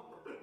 number.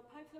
The pipes